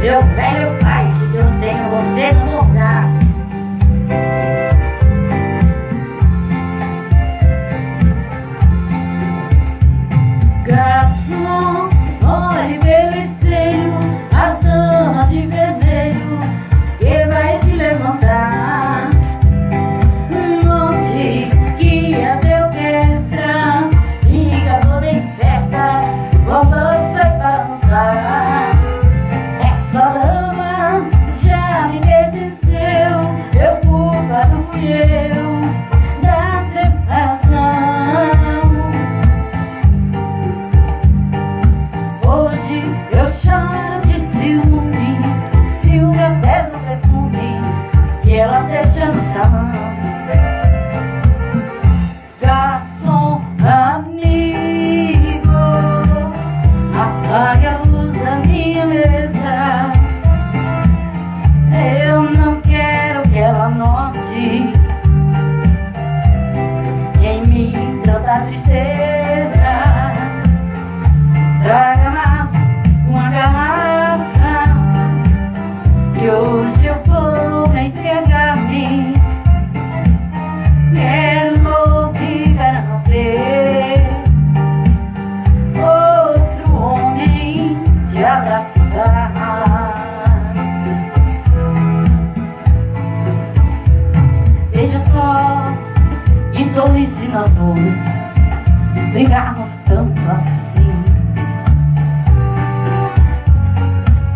meu velho pai.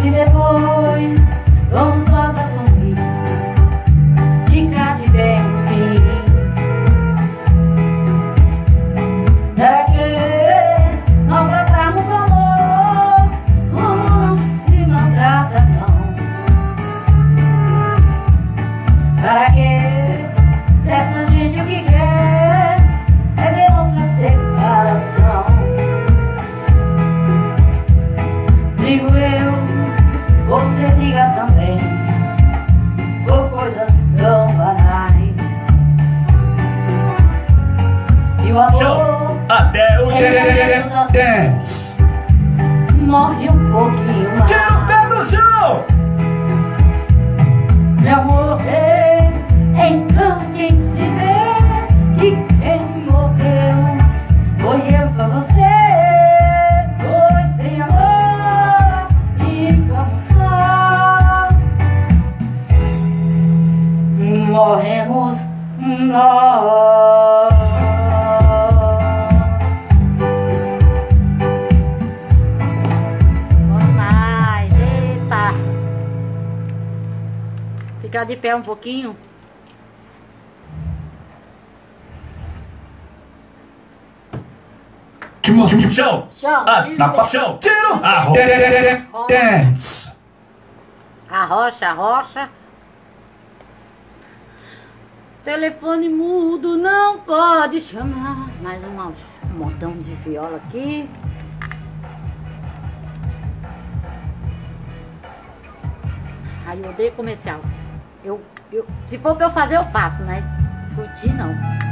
Tire voi chão até o chão. Dance. Morde um pouquinho mais. Tira o pé do chão. Eu morrer então. Ficar de pé um pouquinho. Chão! Chão! Ah, na chão! Tiro! Dance! Arrocha, rocha Telefone mudo não pode chamar. Mais um montão de viola aqui. Aí eu odeio comercial. Eu, eu, se for pra eu fazer, eu faço, mas fudir não.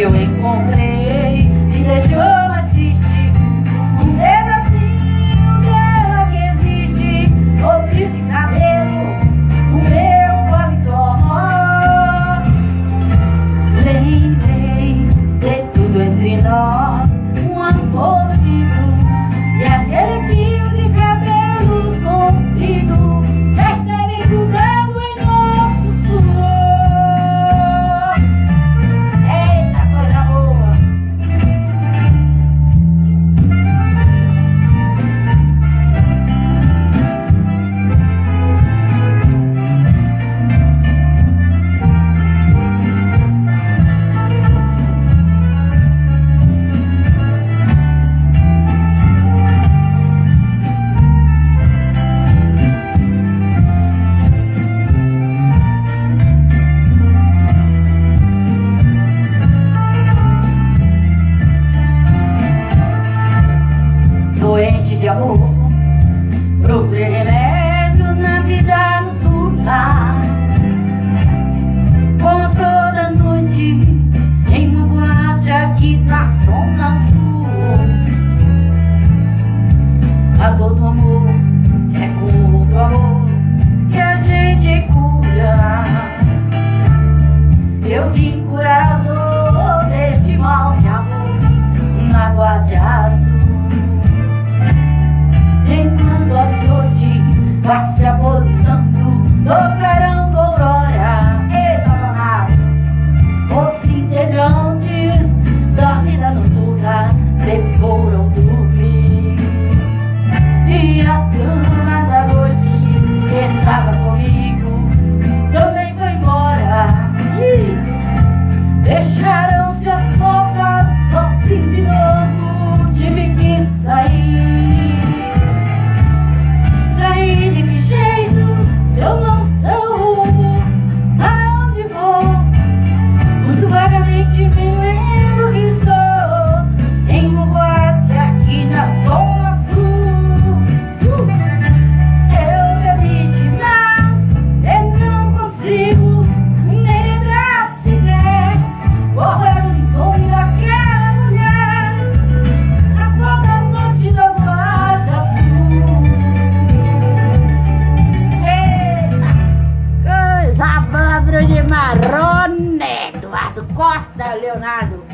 eu encontrei. dobrarão da e Satanás. Os integrantes da vida se foram dormir. E a turma da noite que estava comigo também foi embora. E deixaram Costa Leonardo.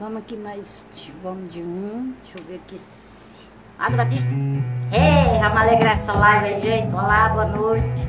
Vamos aqui mais. Vamos de um. Deixa eu ver aqui. Amado Batista. Ei, é uma alegraça live, é, gente. Olá, boa noite.